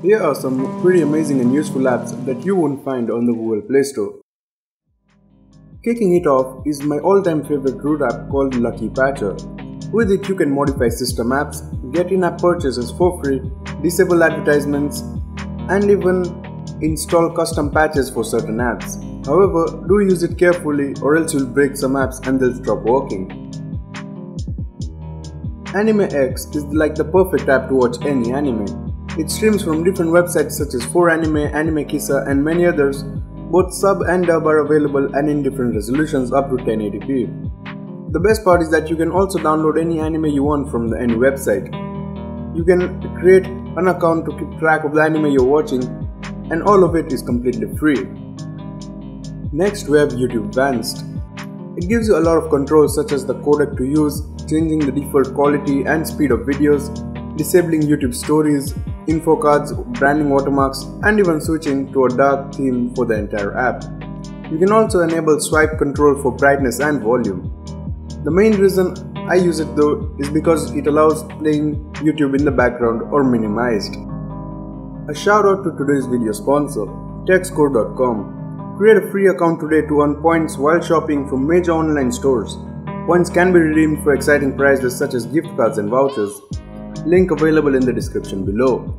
Here are some pretty amazing and useful apps that you won't find on the Google Play Store. Kicking it off is my all-time favorite root app called Lucky Patcher. With it you can modify system apps, get in-app purchases for free, disable advertisements, and even install custom patches for certain apps. However, do use it carefully or else you'll break some apps and they'll stop working. AnimeX is like the perfect app to watch any anime. It streams from different websites such as 4anime, AnimeKisa and many others. Both sub and dub are available and in different resolutions up to 1080p. The best part is that you can also download any anime you want from the any website. You can create an account to keep track of the anime you're watching and all of it is completely free. Next we have YouTube Vanced. It gives you a lot of controls such as the codec to use, changing the default quality and speed of videos, disabling YouTube stories, info cards, branding watermarks, and even switching to a dark theme for the entire app. You can also enable swipe control for brightness and volume. The main reason I use it though is because it allows playing YouTube in the background or minimized. A shout out to today's video sponsor, TechScore.com. Create a free account today to earn points while shopping from major online stores. Points can be redeemed for exciting prizes such as gift cards and vouchers. Link available in the description below.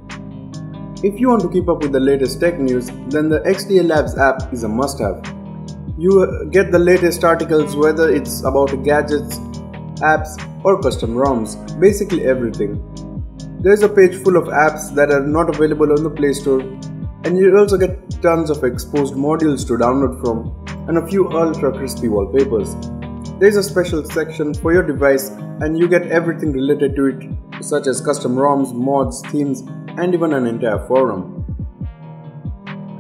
If you want to keep up with the latest tech news, then the XDA Labs app is a must-have. You uh, get the latest articles whether it's about gadgets, apps or custom ROMs, basically everything. There's a page full of apps that are not available on the Play Store and you also get tons of Xposed modules to download from and a few ultra crispy wallpapers. There's a special section for your device and you get everything related to it such as custom ROMs, mods, themes and even an entire forum.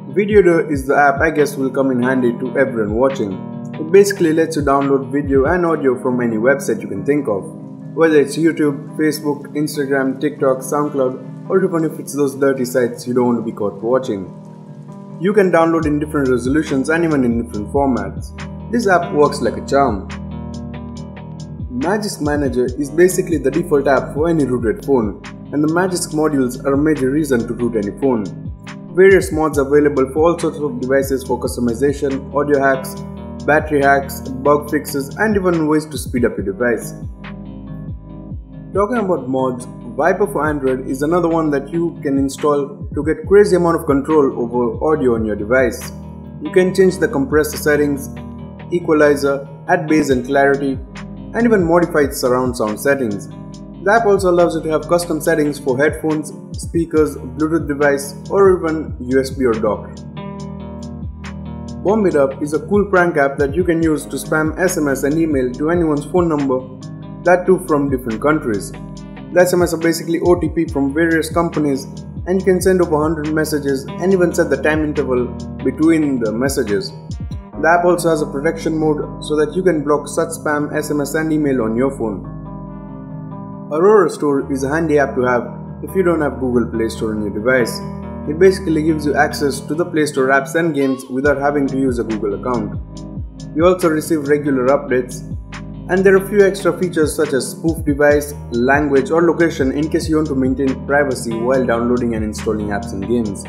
Videoder is the app I guess will come in handy to everyone watching. It basically lets you download video and audio from any website you can think of, whether it's YouTube, Facebook, Instagram, TikTok, SoundCloud, or even if it's those dirty sites you don't want to be caught watching. You can download in different resolutions and even in different formats. This app works like a charm. Magisk Manager is basically the default app for any rooted phone, and the Magisk modules are a major reason to root any phone. Various mods are available for all sorts of devices for customization, audio hacks, battery hacks, bug fixes, and even ways to speed up your device. Talking about mods, Viper4Android is another one that you can install to get crazy amount of control over audio on your device. You can change the compressor settings, equalizer, add bass and clarity, and even modify its surround sound settings. The app also allows you to have custom settings for headphones, speakers, Bluetooth device, or even USB or dock. Bombitup is a cool prank app that you can use to spam SMS and email to anyone's phone number, that too from different countries. The SMS are basically OTP from various companies and you can send over 100 messages and even set the time interval between the messages. The app also has a protection mode so that you can block such spam, SMS and email on your phone. Aurora Store is a handy app to have if you don't have Google Play Store on your device. It basically gives you access to the Play Store apps and games without having to use a Google account. You also receive regular updates and there are a few extra features such as spoof device, language or location in case you want to maintain privacy while downloading and installing apps and games.